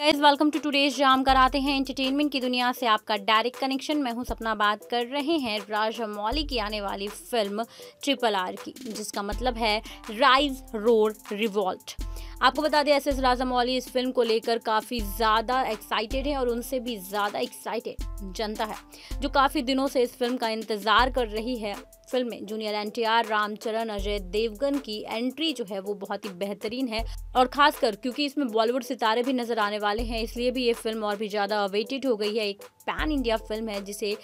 Guys welcome to today's जाम कराते हैं एंटरटेनमेंट की दुनिया से आपका डायरेक्ट कनेक्शन मैं हूँ सपना, बात कर रहे हैं राजा मौली की आने वाली फ़िल्म ट्रिपल आर की, जिसका मतलब है राइज रोर रिवॉल्ट आपको बता दें एस एस राजा मौली इस फ़िल्म को लेकर काफ़ी ज़्यादा एक्साइटेड है और उनसे भी ज़्यादा एक्साइटेड जनता है, जो काफ़ी दिनों से इस फ़िल्म का इंतज़ार कर रही है। फ़िल्म में। जूनियर एनटीआर रामचरण, अजय देवगन की एंट्री जो है वो बहुत ही बेहतरीन है। और खासकर क्योंकि इसमें बॉलीवुड सितारे भी नज़र आने वाले हैं, इसलिए भी ये फ़िल्म और भी ज़्यादा अवेटेड हो गई है। एक पैन इंडिया फ़िल्म है जिसे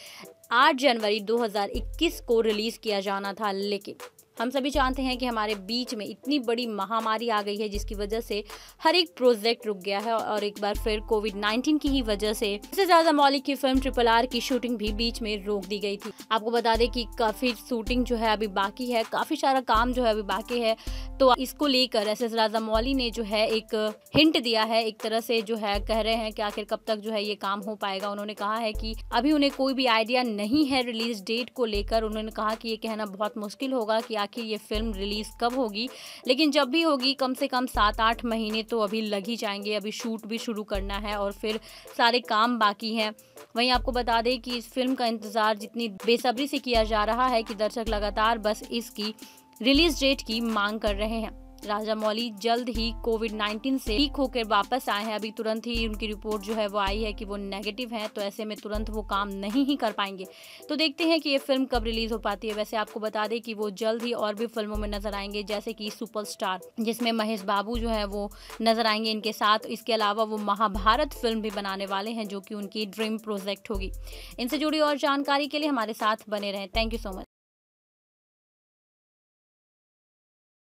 8 जनवरी 2021 को रिलीज़ किया जाना था, लेकिन हम सभी जानते हैं कि हमारे बीच में इतनी बड़ी महामारी आ गई है, जिसकी वजह से हर एक प्रोजेक्ट रुक गया है और एक बार फिर कोविड 19 की ही वजह से इससे ज़्यादा मौलिक की फ़िल्म ट्रिपल आर की शूटिंग भी बीच में रोक दी गई थी। आपको बता दें कि काफ़ी शूटिंग जो है अभी बाकी है, काफ़ी सारा काम जो है अभी बाकी है। तो इसको लेकर एस एस राजा मौली ने जो है एक हिंट दिया है, एक तरह से जो है कह रहे हैं कि आखिर कब तक जो है ये काम हो पाएगा। उन्होंने कहा है कि अभी उन्हें कोई भी आइडिया नहीं है रिलीज़ डेट को लेकर। उन्होंने कहा कि ये कहना बहुत मुश्किल होगा कि आखिर ये फ़िल्म रिलीज़ कब होगी। लेकिन जब भी होगी, कम से कम सात आठ महीने तो अभी लग ही जाएँगे। अभी शूट भी शुरू करना है और फिर सारे काम बाकी हैं। वहीं आपको बता दें कि इस फ़िल्म का इंतज़ार जितनी बेसब्री से किया जा रहा है कि दर्शक लगातार बस इसकी रिलीज़ डेट की मांग कर रहे हैं। राजा मौली जल्द ही कोविड 19 से ठीक होकर वापस आए हैं। अभी तुरंत ही उनकी रिपोर्ट जो है वो आई है कि वो नेगेटिव है तो ऐसे में तुरंत वो काम नहीं ही कर पाएँगे। तो देखते हैं कि ये फ़िल्म कब रिलीज़ हो पाती है। वैसे आपको बता दें कि वो जल्द ही और भी फ़िल्मों में नज़र आएँगे, जैसे कि सुपरस्टार, जिसमें महेश बाबू जो है वो नज़र आएँगे इनके साथ। इसके अलावा वो महाभारत फ़िल्म भी बनाने वाले हैं, जो कि उनकी ड्रीम प्रोजेक्ट होगी। इनसे जुड़ी और जानकारी के लिए हमारे साथ बने रहें। Thank you so much.